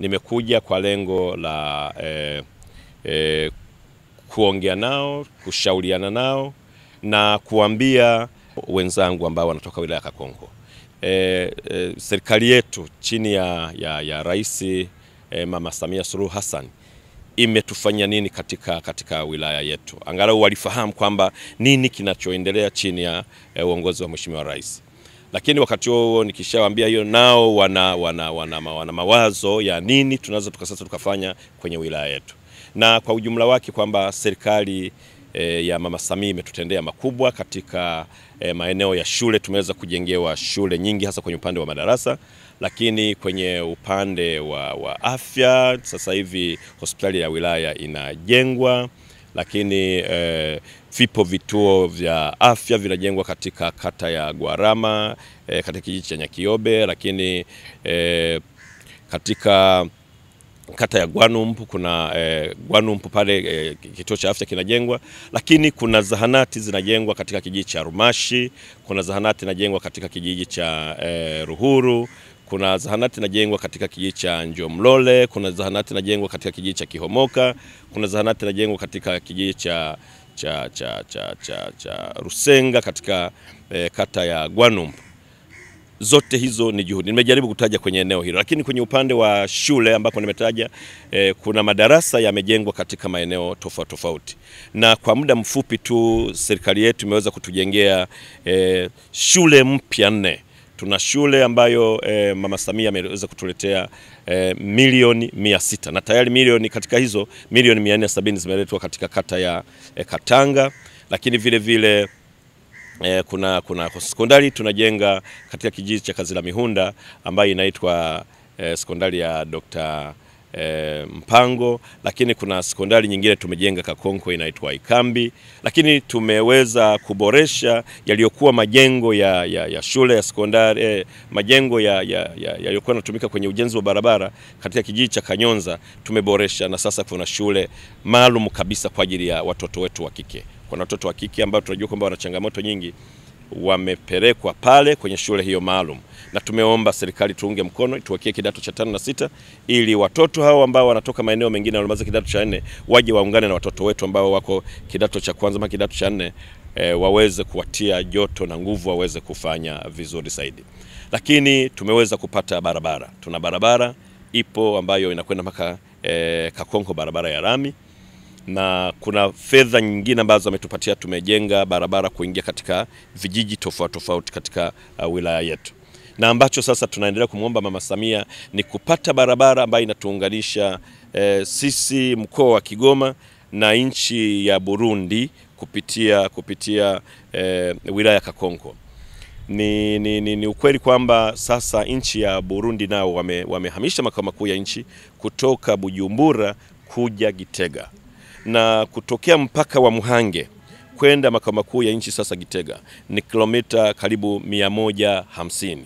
nimekuja kwa lengo la eh, eh, kuongea nao, kushauriana nao na kuambia wenzangu ambao wanatoka wilaya ya Kakonko e, e, serikali yetu chini ya, ya, ya Rais e, Mama Samia Suluhu Hassan imetufanya nini katika, katika wilaya yetu, angalau walifahamu kwamba nini kinachoendelea chini ya e, uongozi wa Mheshimiwa Rais. Lakini wakati huo nikishawaambia hiyo, nao wana, wana, wana, wana mawazo ya nini tunaweza tukasasa tukafanya kwenye wilaya yetu, na kwa ujumla wake kwamba serikali E, ya Mama Samia imetutendea makubwa katika e, maeneo ya shule. Tumeweza kujengewa shule nyingi hasa kwenye upande wa madarasa, lakini kwenye upande wa, wa afya sasa hivi hospitali ya wilaya inajengwa, lakini e, vipo vituo vya afya vinajengwa katika kata ya Gwarama e, katika kijiji cha Nyakiobe, lakini e, katika kata ya Gwanumpu kuna eh, Gwanumpu pale eh, kituo cha afya kinajengwa, lakini kuna zahanati zinajengwa katika kijiji cha Rumashi, kuna zahanati inajengwa katika kijiji cha eh, Ruhuru, kuna zahanati inajengwa katika kijiji cha Njomlole, kuna zahanati inajengwa katika kijiji cha Kihomoka, kuna zahanati inajengwa katika kijiji cha, cha, cha, cha, cha, cha Rusenga katika eh, kata ya gwanum zote hizo ni juhudi. Nimejaribu kutaja kwenye eneo hilo, lakini kwenye upande wa shule ambako nimetaja eh, kuna madarasa yamejengwa katika maeneo tofauti tofauti, na kwa muda mfupi tu serikali yetu imeweza kutujengea eh, shule mpya nne. Tuna shule ambayo e, Mama Samia ameweza kutuletea e, milioni mia sita na tayari milioni katika hizo milioni mia nne sabini zimeletwa katika kata ya e, Katanga, lakini vile vile e, kuna, kuna sekondari tunajenga katika kijiji cha Kazila Mihunda ambayo inaitwa e, sekondari ya Dr. eh, Mpango, lakini kuna sekondari nyingine tumejenga Kakonko inaitwa Ikambi, lakini tumeweza kuboresha yaliyokuwa majengo ya, ya, ya shule ya sekondari eh, majengo yaliyokuwa ya, ya, ya yanatumika kwenye ujenzi wa barabara katika kijiji cha Kanyonza tumeboresha, na sasa kuna shule maalum kabisa kwa ajili ya watoto wetu wa kike. Kuna watoto wa kike ambao tunajua kwamba wana changamoto nyingi, wamepelekwa pale kwenye shule hiyo maalum, na tumeomba serikali tuunge mkono tuwekie kidato cha tano na sita ili watoto hao ambao wanatoka maeneo mengine walimaliza kidato cha nne waje waungane na watoto wetu ambao wako kidato cha kwanza ama kidato cha nne e, waweze kuwatia joto na nguvu waweze kufanya vizuri zaidi. Lakini tumeweza kupata barabara, tuna barabara ipo ambayo inakwenda mpaka e, Kakonko, barabara ya rami na kuna fedha nyingine ambazo ametupatia. Tumejenga barabara kuingia katika vijiji tofauti tofauti katika uh, wilaya yetu, na ambacho sasa tunaendelea kumwomba Mama Samia ni kupata barabara ambayo inatuunganisha eh, sisi mkoa wa Kigoma na nchi ya Burundi kupitia, kupitia eh, wilaya ya Kakonko. Ni, ni, ni, ni ukweli kwamba sasa nchi ya Burundi nao wame, wamehamisha makao makuu ya nchi kutoka Bujumbura kuja Gitega na kutokea mpaka wa Muhange kwenda makao makuu ya nchi sasa Gitega ni kilomita karibu mia moja hamsini.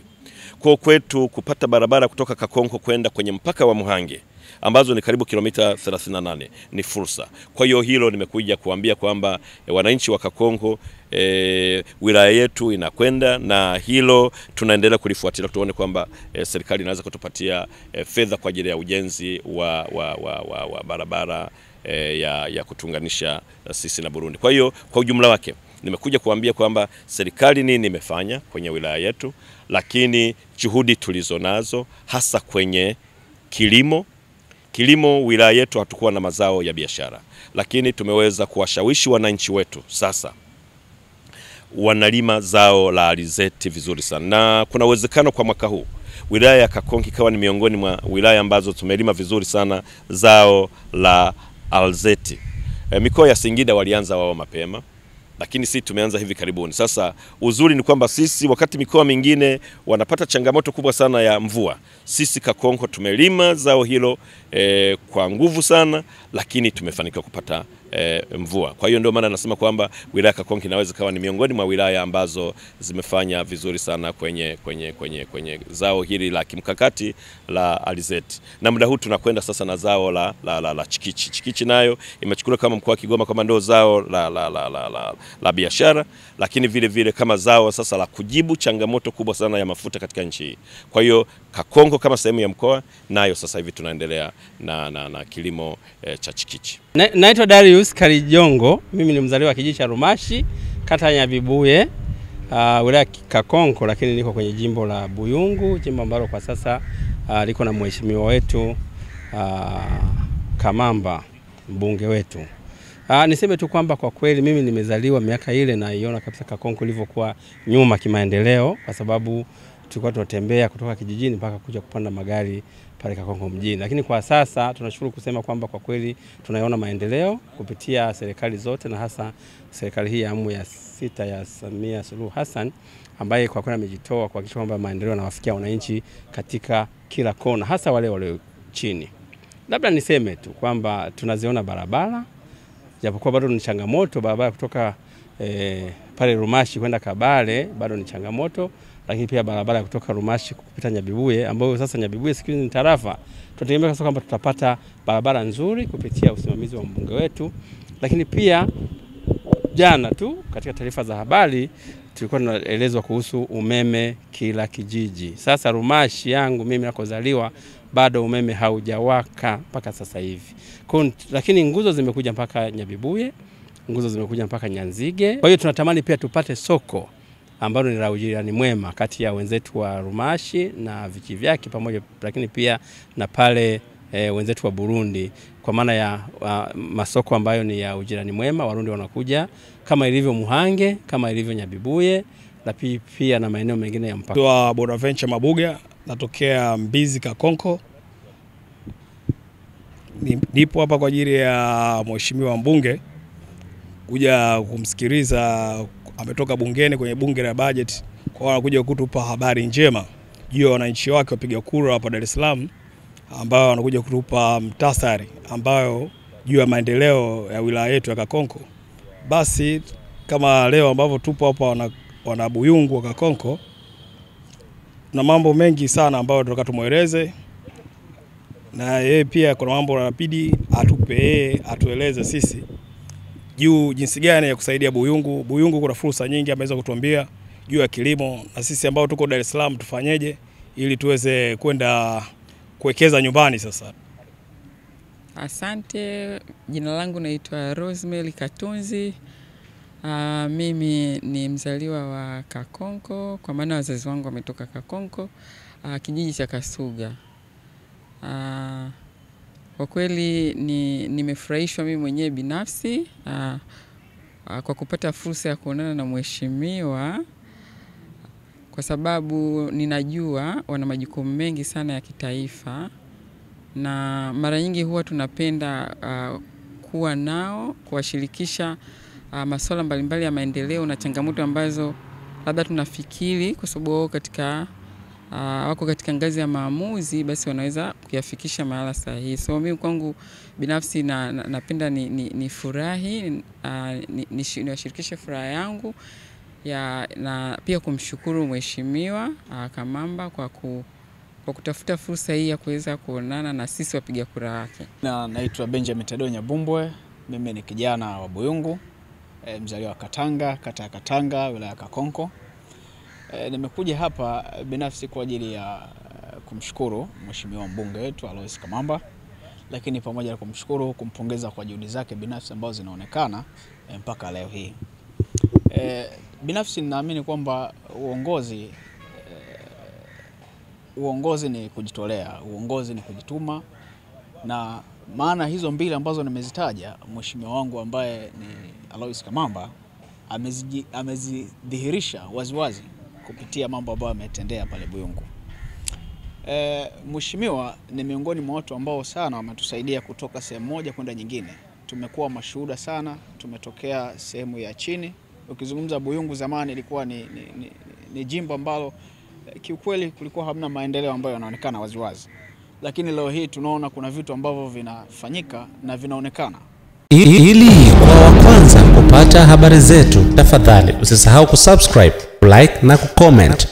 Kwa kwetu kupata barabara kutoka Kakonko kwenda kwenye mpaka wa Muhange ambazo ni karibu kilomita 38 ni fursa. Kwa hiyo hilo nimekuja kuambia kwamba e, wananchi wa Kakonko e, wilaya yetu inakwenda na hilo tunaendelea kulifuatilia tuone kwamba e, serikali inaweza kutupatia e, fedha kwa ajili ya ujenzi wa, wa, wa, wa, wa barabara e, ya, ya kutunganisha sisi na Burundi. Kwa hiyo kwa ujumla wake nimekuja kuambia kwamba serikali nini imefanya kwenye wilaya yetu, lakini juhudi tulizo nazo hasa kwenye kilimo kilimo wilaya yetu hatukuwa na mazao ya biashara, lakini tumeweza kuwashawishi wananchi wetu sasa wanalima zao la alizeti vizuri sana, na kuna uwezekano kwa mwaka huu wilaya ya Kakonki ikawa ni miongoni mwa wilaya ambazo tumelima vizuri sana zao la alizeti. E, mikoa ya Singida walianza wao mapema lakini sisi tumeanza hivi karibuni. Sasa uzuri ni kwamba sisi wakati mikoa mingine wanapata changamoto kubwa sana ya mvua, sisi Kakonko tumelima zao hilo e, kwa nguvu sana, lakini tumefanikiwa kupata e, mvua. Kwa hiyo ndio maana nasema kwamba wilaya Kakonko inaweza kawa ni miongoni mwa wilaya ambazo zimefanya vizuri sana kwenye, kwenye, kwenye, kwenye zao hili la kimkakati la alizeti, na muda huu tunakwenda sasa na zao la, la, la, la chikichi. Chikichi nayo imechukuliwa kama mkoa wa Kigoma kama ndio zao la, la, la, la, la, la biashara, lakini vile vile kama zao sasa la kujibu changamoto kubwa sana ya mafuta katika nchi hii. Kwa hiyo Kakonko kama sehemu ya mkoa nayo sasa hivi tunaendelea na, na, na kilimo eh, cha chikichi. Na, naitwa Darius Karijongo, mimi ni mzaliwa wa kijiji cha Rumashi, kata ya Nyabibuye, uh, wilaya Kakonko, lakini niko kwenye jimbo la Buyungu, jimbo ambalo kwa sasa uh, liko na mheshimiwa wetu uh, Kamamba, mbunge wetu. Uh, niseme tu kwamba kwa kweli mimi nimezaliwa miaka ile na iona kabisa Kakonko ilivyokuwa nyuma kimaendeleo, kwa sababu tulikuwa tunatembea kutoka kijijini mpaka kuja kupanda magari pale Kakonko mjini, lakini kwa sasa tunashukuru kusema kwamba kwa kweli tunaiona maendeleo kupitia serikali zote na hasa serikali hii ya awamu ya sita ya Samia Suluhu Hassan ambaye kwa kweli amejitoa kuhakikisha kwamba maendeleo yanawafikia wananchi katika kila kona, hasa wale walio chini. Labda niseme tu kwamba tunaziona barabara japokuwa bado ni changamoto, barabara kutoka eh, pale Rumashi kwenda Kabale bado ni changamoto lakini pia barabara ya kutoka Rumashi kupita Nyabibuye ambayo sasa Nyabibuye siku ni tarafa. Tunategemea sasa kwamba tutapata barabara nzuri kupitia usimamizi wa mbunge wetu, lakini pia jana tu katika taarifa za habari tulikuwa tunaelezwa kuhusu umeme kila kijiji. Sasa Rumashi yangu mimi nakozaliwa bado umeme haujawaka mpaka sasa hivi. Kwa, lakini nguzo zimekuja mpaka Nyabibuye, nguzo zimekuja mpaka Nyanzige. Kwa hiyo tunatamani pia tupate soko ambalo ni la ujirani mwema kati ya wenzetu wa Rumashi na vichi vyake pamoja, lakini pia na pale e, wenzetu wa Burundi kwa maana ya wa, masoko ambayo ni ya ujirani mwema. Warundi wanakuja kama ilivyo Muhange, kama ilivyo Nyabibuye na pia na maeneo mengine ya mpaka. Bonaventure Mabuga, natokea Mbizi Kakonko. Nipo hapa kwa ajili ya mheshimiwa mbunge kuja kumsikiliza ametoka bungeni kwenye bunge la bajeti, kwa anakuja kutupa habari njema. Juu ya wananchi wake wapiga kura hapa Dar es Salaam, ambao wanakuja kutupa mtasari ambayo juu ya maendeleo ya wilaya yetu ya Kakonko. Basi kama leo ambavyo tupo hapa wana, wana Buyungu wa Kakonko, na mambo mengi sana ambayo tunataka tumweleze, na yeye pia kuna mambo anabidi atupe yeye atueleze sisi juu jinsi gani ya kusaidia Buyungu. Buyungu kuna fursa nyingi ameweza kutuambia juu ya kilimo, na sisi ambao tuko Dar es Salaam tufanyeje ili tuweze kwenda kuwekeza nyumbani. Sasa asante. Jina langu naitwa Rosemary Katunzi. Uh, mimi ni mzaliwa wa Kakonko kwa maana wazazi wangu wametoka Kakonko, uh, kijiji cha Kasuga. Uh, kwa kweli ni nimefurahishwa mimi mwenyewe binafsi aa, aa, kwa kupata fursa ya kuonana na mheshimiwa, kwa sababu ninajua wana majukumu mengi sana ya kitaifa, na mara nyingi huwa tunapenda aa, kuwa nao, kuwashirikisha masuala mbalimbali ya maendeleo na changamoto ambazo labda tunafikiri kwa sababu wao katika Uh, wako katika ngazi ya maamuzi, basi wanaweza kuyafikisha mahala sahihi. So mimi kwangu binafsi na, na, napenda ni, ni, ni furahi uh, niwashirikishe ni furaha yangu ya, na pia kumshukuru mheshimiwa uh, Kamamba kwa, ku, kwa kutafuta fursa hii ya kuweza kuonana na sisi wapiga kura wake. Na naitwa Benjamin Tadeo Nyabumbwe, mimi ni kijana wa Buyungu e, mzaliwa wa Katanga, kata ya Katanga, wilaya ya Kakonko. E, nimekuja hapa binafsi kwa ajili ya kumshukuru mheshimiwa mbunge wetu Alois Kamamba, lakini pamoja na kumshukuru, kumpongeza kwa juhudi zake binafsi ambazo zinaonekana e, mpaka leo hii. E, binafsi ninaamini kwamba uongozi e, uongozi ni kujitolea, uongozi ni kujituma, na maana hizo mbili ambazo nimezitaja, mheshimiwa wangu ambaye ni Alois Kamamba amezidhihirisha waziwazi kupitia mambo ambayo ametendea pale Buyungu. E, mheshimiwa ni miongoni mwa watu ambao sana wametusaidia kutoka sehemu moja kwenda nyingine. Tumekuwa mashuhuda sana, tumetokea sehemu ya chini. Ukizungumza Buyungu zamani ilikuwa ni, ni, ni, ni jimbo ambalo kiukweli kulikuwa hamna maendeleo ambayo yanaonekana waziwazi, lakini leo hii tunaona kuna vitu ambavyo vinafanyika na vinaonekana. Ili kwa wa kwanza kupata habari zetu, tafadhali usisahau kusubscribe, like na kucomment.